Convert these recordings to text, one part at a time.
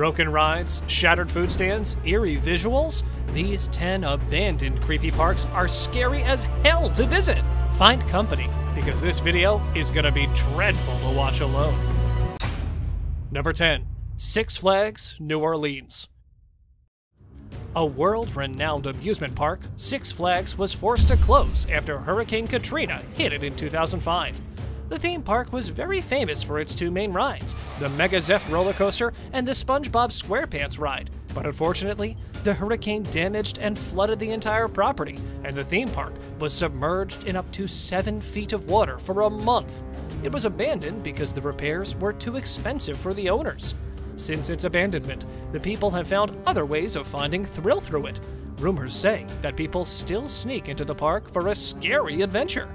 Broken rides, shattered food stands, eerie visuals, these 10 abandoned creepy parks are scary as hell to visit. Find company, because this video is gonna be dreadful to watch alone. Number 10 Six Flags, New Orleans. A world renowned amusement park, Six Flags was forced to close after Hurricane Katrina hit it in 2005. The theme park was very famous for its two main rides, the Mega Zeph roller coaster and the SpongeBob SquarePants ride, but unfortunately, the hurricane damaged and flooded the entire property, and the theme park was submerged in up to 7 feet of water for a month. It was abandoned because the repairs were too expensive for the owners. Since its abandonment, the people have found other ways of finding thrill through it. Rumors say that people still sneak into the park for a scary adventure.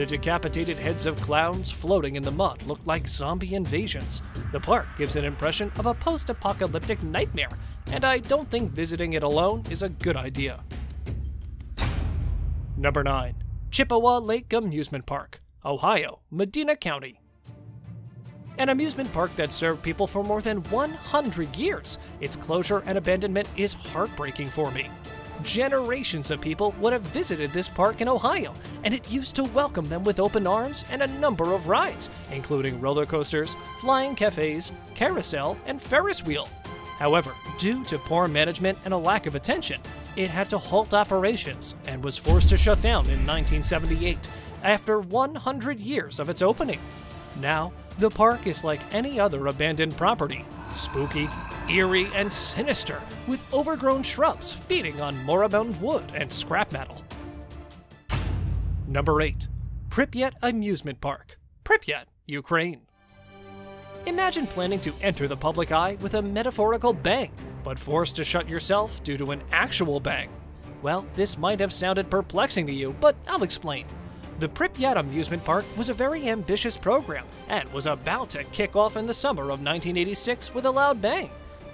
The decapitated heads of clowns floating in the mud look like zombie invasions. The park gives an impression of a post apocalyptic nightmare, and I don't think visiting it alone is a good idea. Number 9. Chippewa Lake Amusement Park, Ohio, Medina County. An amusement park that served people for more than 100 years. Its closure and abandonment is heartbreaking for me. Generations of people would have visited this park in Ohio, and it used to welcome them with open arms and a number of rides, including roller coasters, flying cafes, carousel, and Ferris wheel. However, due to poor management and a lack of attention, it had to halt operations and was forced to shut down in 1978 after 100 years of its opening. Now, the park is like any other abandoned property spooky, eerie, and sinister, with overgrown shrubs feeding on moribund wood and scrap metal. Number 8. Pripyat Amusement Park, Pripyat, Ukraine. Imagine planning to enter the public eye with a metaphorical bang, but forced to shut yourself due to an actual bang. Well, this might have sounded perplexing to you, but I'll explain. The Pripyat Amusement Park was a very ambitious program and was about to kick off in the summer of 1986 with a loud bang.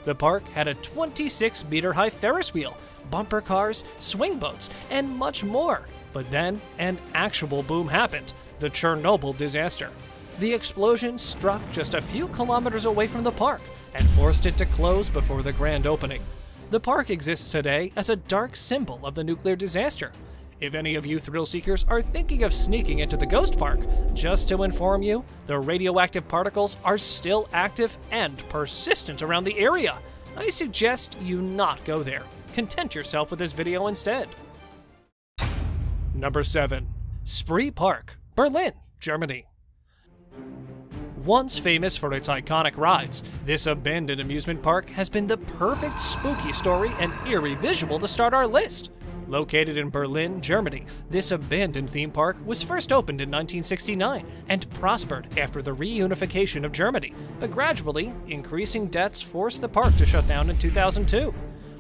The park had a 26 meter high Ferris wheel, bumper cars, swing boats, and much more. But then an actual boom happened the Chernobyl disaster. The explosion struck just a few kilometers away from the park and forced it to close before the grand opening. The park exists today as a dark symbol of the nuclear disaster. If any of you thrill seekers are thinking of sneaking into the Ghost Park, just to inform you, the radioactive particles are still active and persistent around the area. I suggest you not go there. Content yourself with this video instead. Number 7. Spree Park, Berlin, Germany. Once famous for its iconic rides, this abandoned amusement park has been the perfect spooky story and eerie visual to start our list. Located in Berlin, Germany, this abandoned theme park was first opened in 1969 and prospered after the reunification of Germany, but gradually, increasing debts forced the park to shut down in 2002.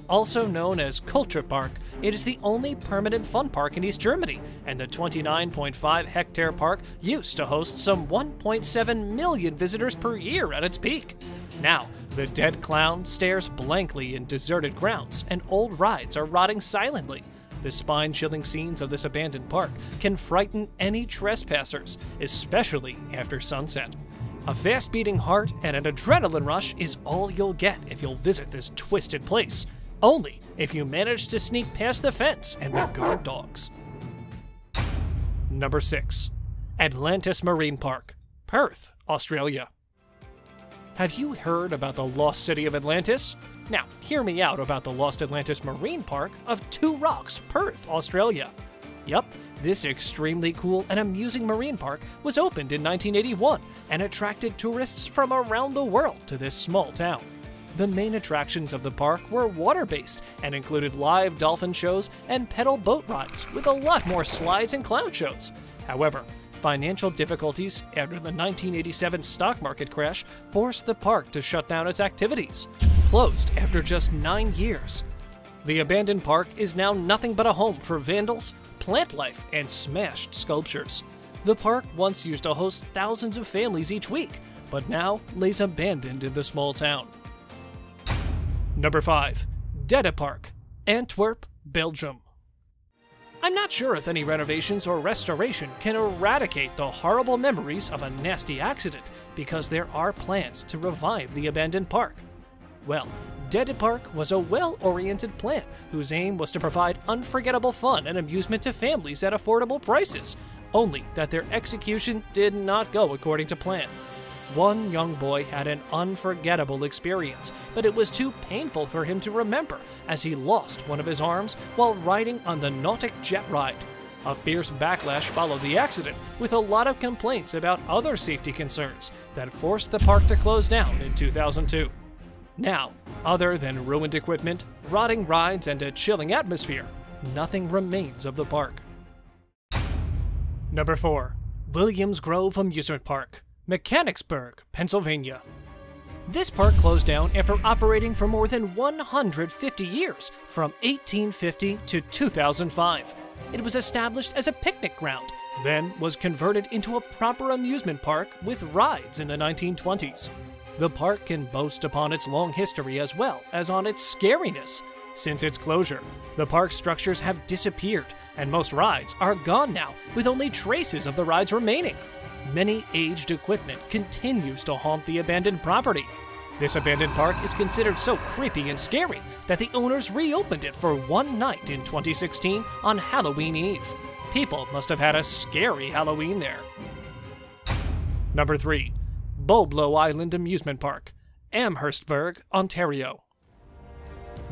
Also known as Culture Park, it is the only permanent fun park in East Germany, and the 29.5 hectare park used to host some 1.7 million visitors per year at its peak. Now, the dead clown stares blankly in deserted grounds, and old rides are rotting silently. The spine chilling scenes of this abandoned park can frighten any trespassers, especially after sunset. A fast beating heart and an adrenaline rush is all you'll get if you'll visit this twisted place. Only if you manage to sneak past the fence and the guard dogs. Number 6. Atlantis Marine Park, Perth, Australia. Have you heard about the lost city of Atlantis? Now, hear me out about the Lost Atlantis Marine Park of Two Rocks, Perth, Australia. Yup, this extremely cool and amusing marine park was opened in 1981 and attracted tourists from around the world to this small town. The main attractions of the park were water based and included live dolphin shows and pedal boat rides, with a lot more slides and clown shows. However, financial difficulties after the 1987 stock market crash forced the park to shut down its activities, closed after just nine years. The abandoned park is now nothing but a home for vandals, plant life, and smashed sculptures. The park once used to host thousands of families each week, but now lays abandoned in the small town. Number 5. Deda Park, Antwerp, Belgium. I'm not sure if any renovations or restoration can eradicate the horrible memories of a nasty accident because there are plans to revive the abandoned park. Well, Dead Park was a well oriented plan whose aim was to provide unforgettable fun and amusement to families at affordable prices, only that their execution did not go according to plan. One young boy had an unforgettable experience, but it was too painful for him to remember as he lost one of his arms while riding on the Nautic Jet Ride. A fierce backlash followed the accident, with a lot of complaints about other safety concerns that forced the park to close down in 2002. Now, other than ruined equipment, rotting rides, and a chilling atmosphere, nothing remains of the park. Number 4. Williams Grove Amusement Park, Mechanicsburg, Pennsylvania. This park closed down after operating for more than 150 years, from 1850 to 2005. It was established as a picnic ground, then was converted into a proper amusement park with rides in the 1920s. The park can boast upon its long history as well as on its scariness. Since its closure, the park structures have disappeared, and most rides are gone now, with only traces of the rides remaining. Many aged equipment continues to haunt the abandoned property. This abandoned park is considered so creepy and scary that the owners reopened it for one night in 2016 on Halloween Eve. People must have had a scary Halloween there. Number 3. Boblo Island Amusement Park, Amherstburg, Ontario.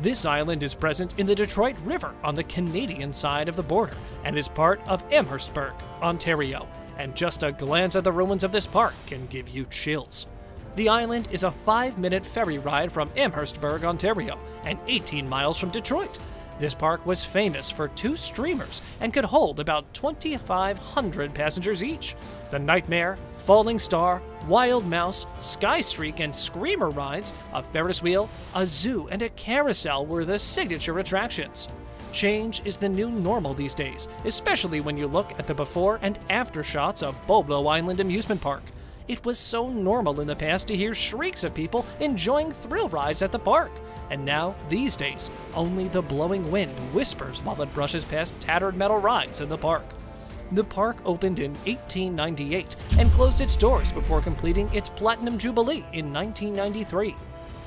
This island is present in the Detroit River on the Canadian side of the border and is part of Amherstburg, Ontario, and just a glance at the ruins of this park can give you chills. The island is a five minute ferry ride from Amherstburg, Ontario, and 18 miles from Detroit. This park was famous for two streamers and could hold about 2,500 passengers each. The Nightmare, Falling Star, Wild Mouse, Sky Streak, and Screamer rides, a Ferris wheel, a zoo, and a carousel were the signature attractions. Change is the new normal these days, especially when you look at the before and after shots of Boblo Island Amusement Park. It was so normal in the past to hear shrieks of people enjoying thrill rides at the park. And now, these days, only the blowing wind whispers while it brushes past tattered metal rides in the park. The park opened in 1898 and closed its doors before completing its Platinum Jubilee in 1993.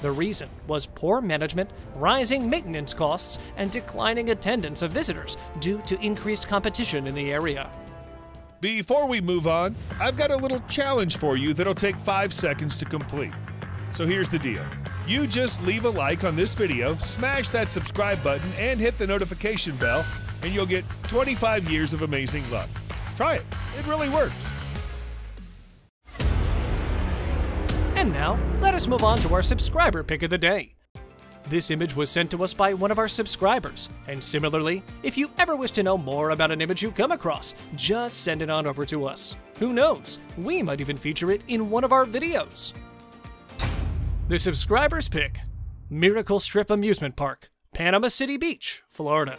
The reason was poor management, rising maintenance costs, and declining attendance of visitors due to increased competition in the area. Before we move on, I've got a little challenge for you that'll take five seconds to complete. So here's the deal. You just leave a like on this video, smash that subscribe button, and hit the notification bell, and you'll get 25 years of amazing luck. Try it. It really works. And now, let us move on to our subscriber pick of the day. This image was sent to us by one of our subscribers, and similarly, if you ever wish to know more about an image you come across, just send it on over to us. Who knows, we might even feature it in one of our videos. The subscriber's pick Miracle Strip Amusement Park, Panama City Beach, Florida.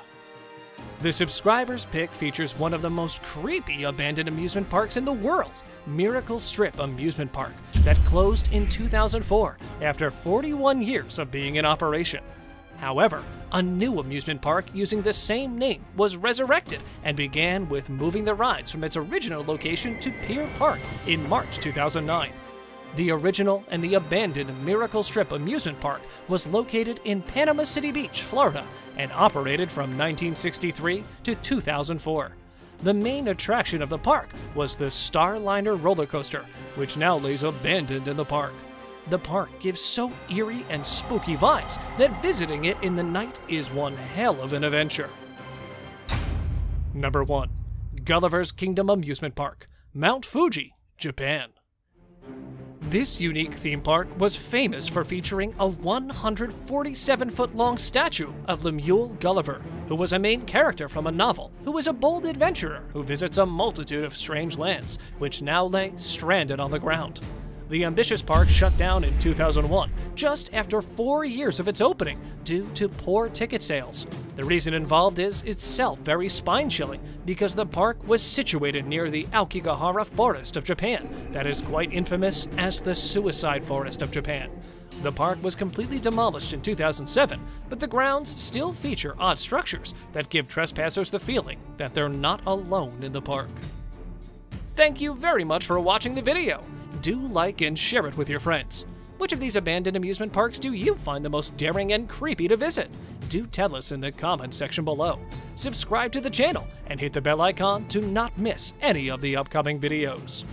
The subscriber's pick features one of the most creepy abandoned amusement parks in the world, Miracle Strip Amusement Park, that closed in 2004 after 41 years of being in operation. However, a new amusement park using the same name was resurrected and began with moving the rides from its original location to Pier Park in March 2009. The original and the abandoned Miracle Strip amusement park was located in Panama City Beach, Florida, and operated from 1963 to 2004. The main attraction of the park was the Starliner roller coaster, which now lays abandoned in the park. The park gives so eerie and spooky vibes that visiting it in the night is one hell of an adventure. Number 1. Gulliver's Kingdom Amusement Park, Mount Fuji, Japan. This unique theme park was famous for featuring a 147 foot long statue of Lemuel Gulliver, who was a main character from a novel, who is a bold adventurer who visits a multitude of strange lands, which now lay stranded on the ground. The ambitious park shut down in 2001, just after four years of its opening, due to poor ticket sales. The reason involved is itself very spine chilling, because the park was situated near the Aokigahara Forest of Japan, that is quite infamous as the Suicide Forest of Japan. The park was completely demolished in 2007, but the grounds still feature odd structures that give trespassers the feeling that they're not alone in the park. Thank you very much for watching the video. Do like and share it with your friends. Which of these abandoned amusement parks do you find the most daring and creepy to visit? Do tell us in the comments section below. Subscribe to the channel and hit the bell icon to not miss any of the upcoming videos.